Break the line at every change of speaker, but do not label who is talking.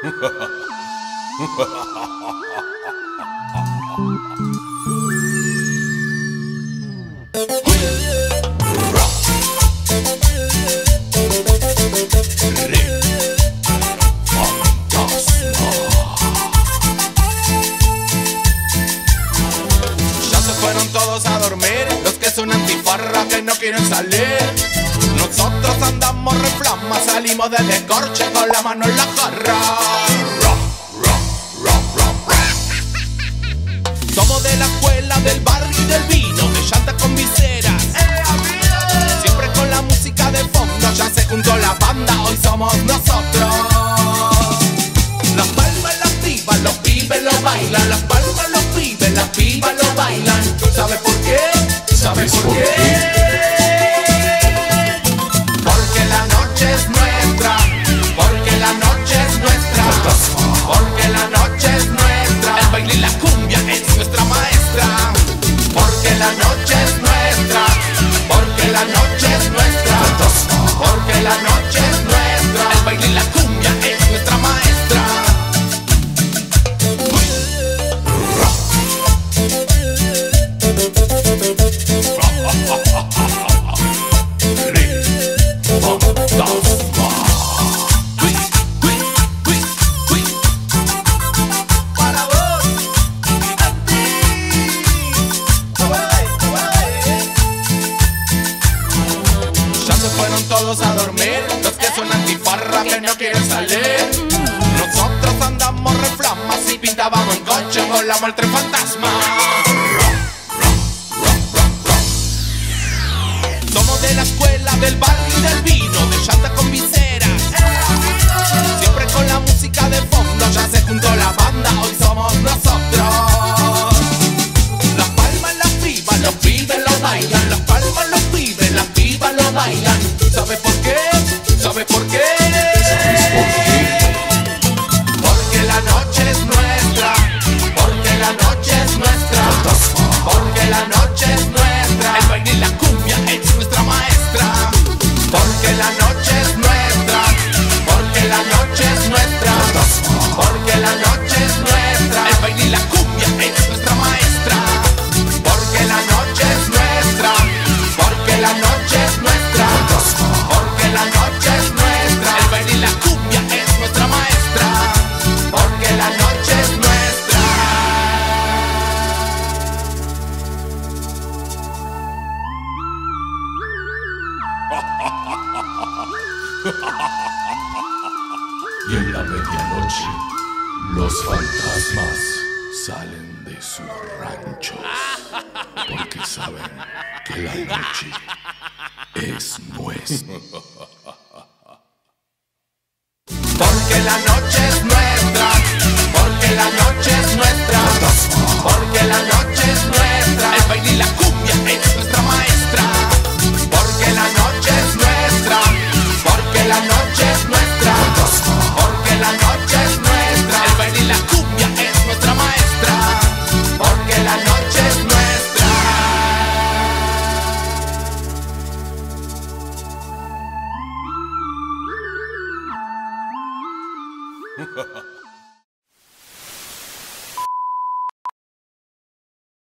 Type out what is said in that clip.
Ya se fueron todos a dormir, los que son antifarra que no quieren salir. Nosotros andamos reflama, salimos del escorche con la mano en la jarra. Somos de la escuela del barrio y del vino, de llanta con viseras. Siempre con la música de fondo, ya se juntó la banda, hoy somos nosotros. Las palmas, las pibas, los pibes lo bailan. Las palmas, los pibes, las pibas lo bailan. ¿Sabes por qué? ¿Sabes por qué? Fueron todos a dormir, los que son antifarra que no quieren salir. Nosotros andamos reflamas y pintábamos en coche, volamos el tren fantasma. Somos de la escuela del barrio y del vino, Y
en la medianoche, los fantasmas salen de sus ranchos porque saben que la noche es nuestra.
Porque la noche Ha ha ha!